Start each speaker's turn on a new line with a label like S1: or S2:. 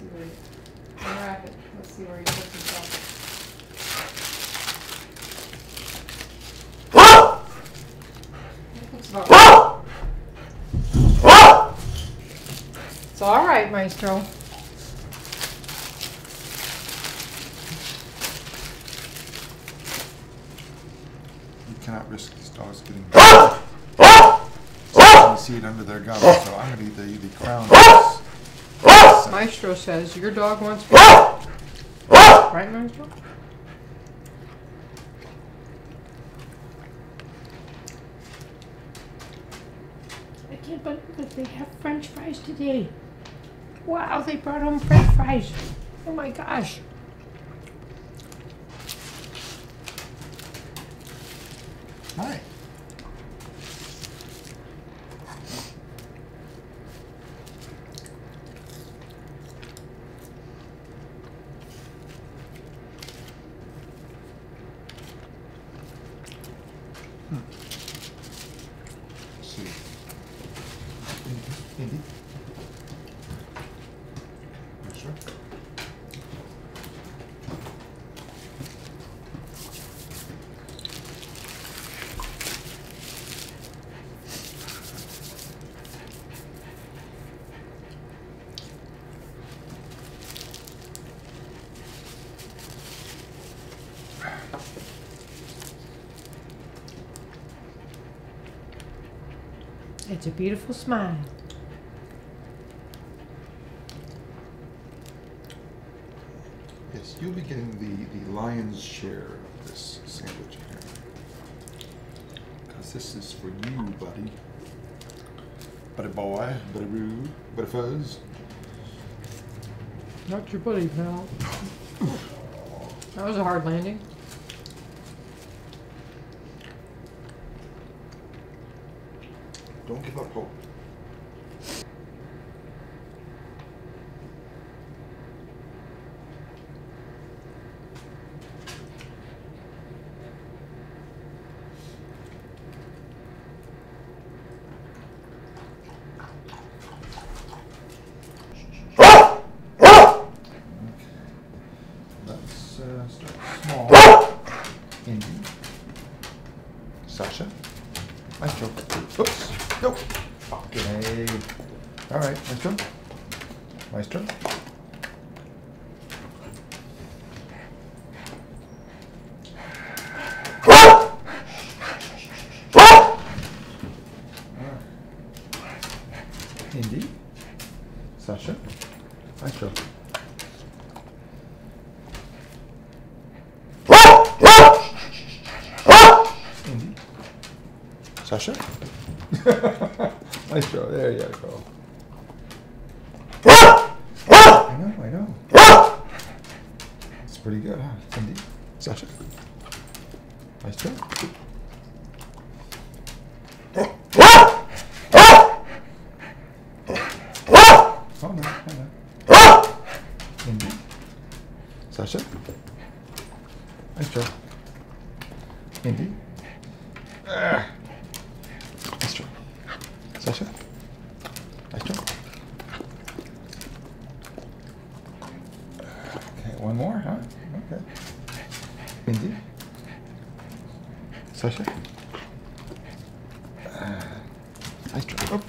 S1: see where he, unwrap it. Let's see where he puts himself. It looks about right. It's all right, Maestro.
S2: You cannot risk these dogs getting. Ah! Ah! Ah! You see it under their gums, so I'm gonna eat the, the crown. this.
S1: Maestro says your dog wants me. Right, Maestro?
S3: I can't believe that they have french fries today. Wow, they brought home french fries. Oh my gosh.
S2: Hi. Hmm. Let's see. Indy, Indy. Yes, sir.
S3: It's a beautiful smile.
S2: Yes, you'll be getting the, the lion's share of this sandwich here. Because this is for you, buddy. Buddy boy, buddy roo, buddy fuzz.
S1: Not your buddy, pal. That was a hard landing.
S2: Don't give up hope. Let's uh, start small. Indy. Sasha. Maestro. Oops. Nope. Okay. All right, Maestro. Maestro. Indy. Sasha. Maestro. Indy. Sasha? Maestro, there you go. Ah! Ah! I know, I know. Ah! It's pretty good, huh? Cindy? Sasha? Maestro? Oh no, hold on. Indy? Sasha? Maestro? Indy? Ah. Maestro. Sasha? Maestro? Okay, one more, huh? Okay. Indy? Sasha? Ah. Maestro. Oh,